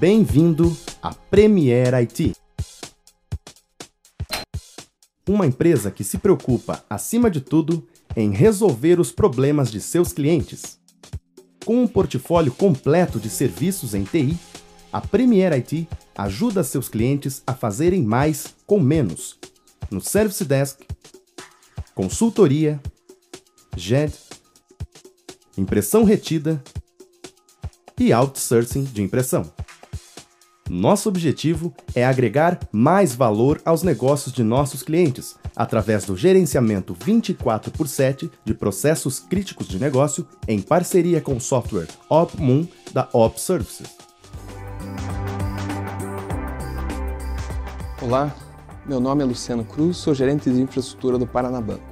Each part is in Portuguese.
Bem-vindo à Premier IT. Uma empresa que se preocupa, acima de tudo, em resolver os problemas de seus clientes. Com um portfólio completo de serviços em TI, a Premier IT ajuda seus clientes a fazerem mais com menos. No Service Desk, consultoria, GED, impressão retida e outsourcing de impressão. Nosso objetivo é agregar mais valor aos negócios de nossos clientes através do gerenciamento 24 por 7 de processos críticos de negócio em parceria com o software OpMoon da Op Services. Olá, meu nome é Luciano Cruz, sou gerente de infraestrutura do Paranabanco.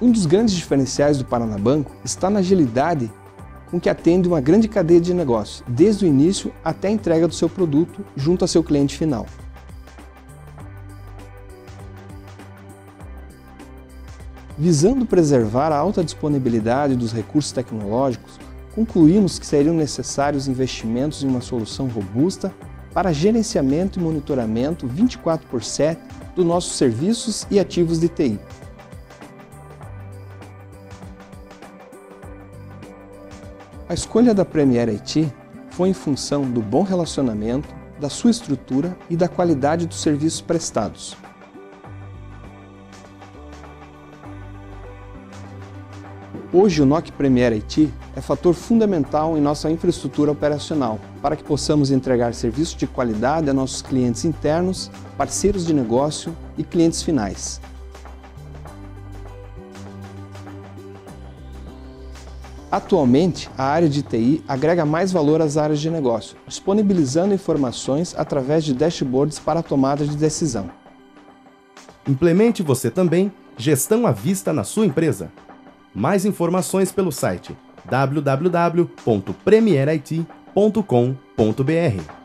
Um dos grandes diferenciais do Paranabanco está na agilidade com que atende uma grande cadeia de negócio, desde o início até a entrega do seu produto junto a seu cliente final. Visando preservar a alta disponibilidade dos recursos tecnológicos, concluímos que seriam necessários investimentos em uma solução robusta para gerenciamento e monitoramento 24 por 7 dos nossos serviços e ativos de TI. A escolha da Premier IT foi em função do bom relacionamento, da sua estrutura e da qualidade dos serviços prestados. Hoje o NOC Premier IT é fator fundamental em nossa infraestrutura operacional para que possamos entregar serviços de qualidade a nossos clientes internos, parceiros de negócio e clientes finais. Atualmente, a área de TI agrega mais valor às áreas de negócio, disponibilizando informações através de dashboards para a tomada de decisão. Implemente você também gestão à vista na sua empresa. Mais informações pelo site www.premierit.com.br.